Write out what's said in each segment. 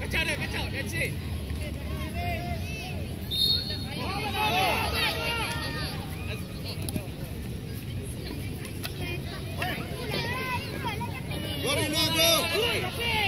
Catch out, catch out, that's it. Bora, Nando!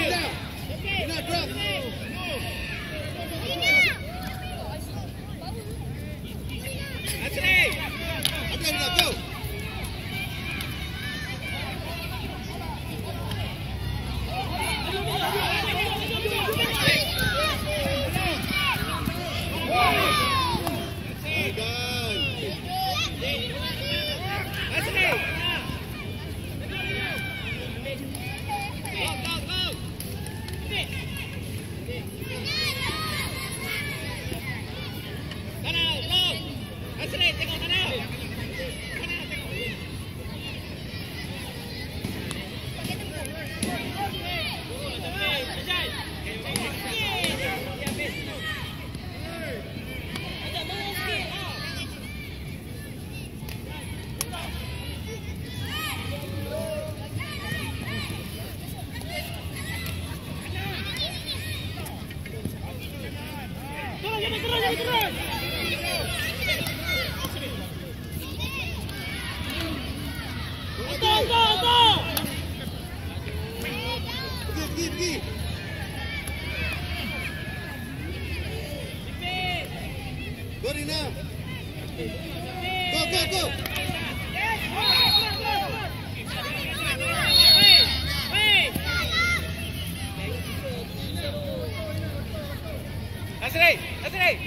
Nazare! Nazare!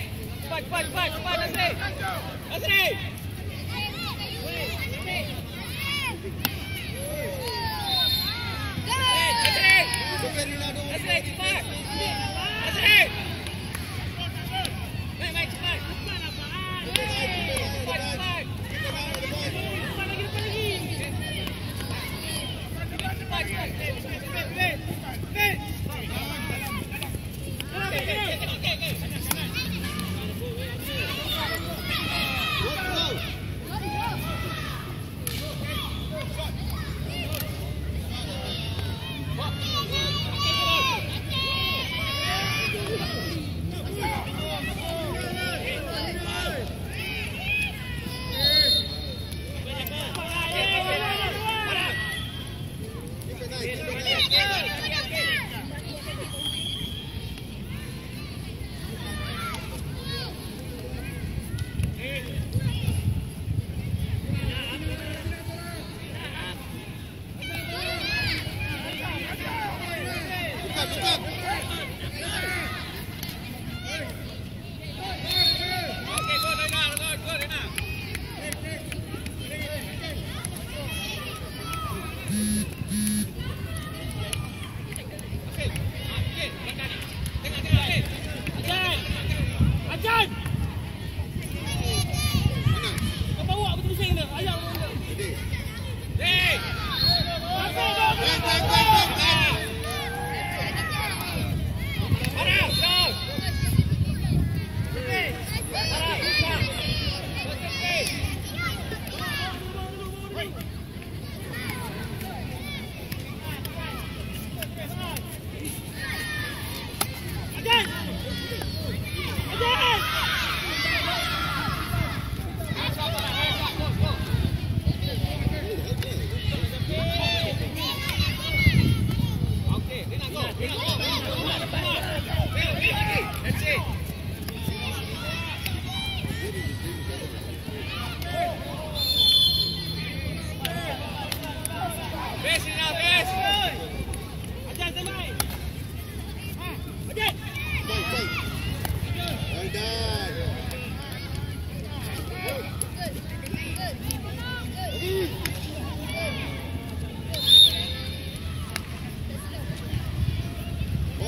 Come on, come on, come on, come on, Nazare! Nazare! Nazare! Nazare! Nazare! Nazare!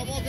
vos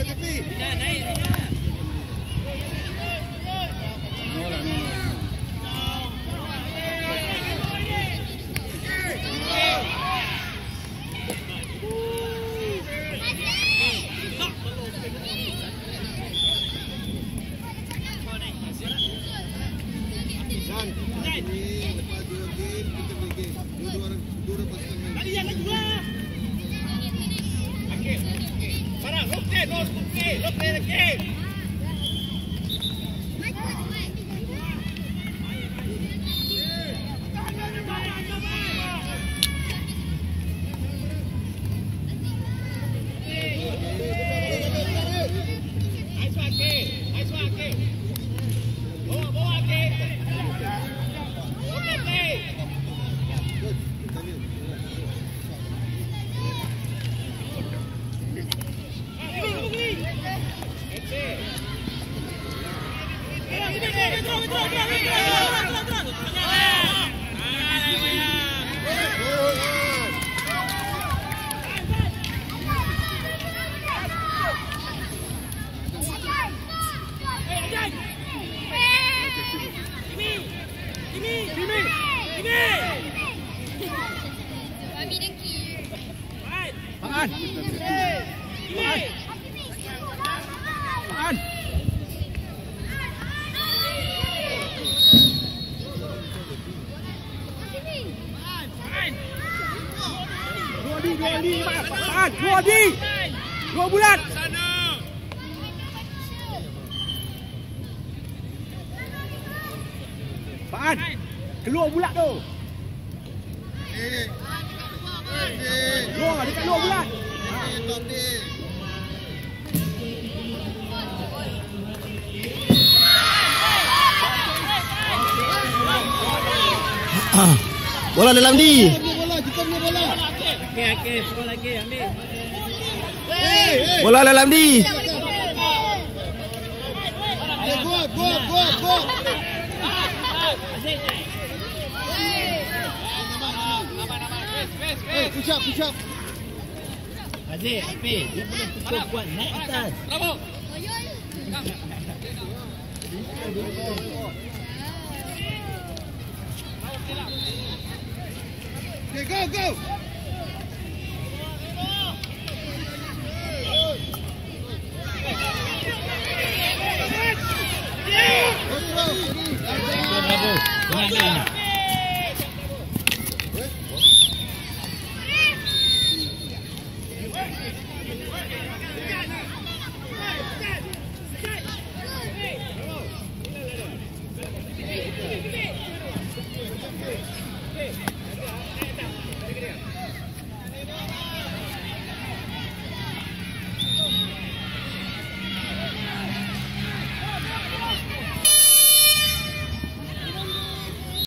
Dua di, dua di. Dua bulat. Faan. Keluar bulat tu. Keluar, dekat luar bulat. Bola dalam di. Okey, okey, sekolah lagi, ambil. Bola dalam di. Push up, push up. Aziz, ambil. Dia boleh pukul kuat naik atas. Bravo. Okay, go, go. 看这。